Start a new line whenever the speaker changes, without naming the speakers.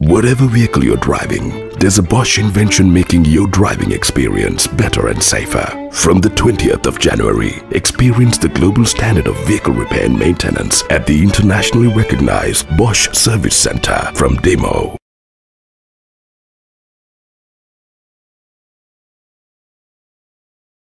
Whatever vehicle you're driving, there's a Bosch invention making your driving experience better and safer. From the 20th of January, experience the global standard of vehicle repair and maintenance at the internationally recognized Bosch Service Center from Dimo.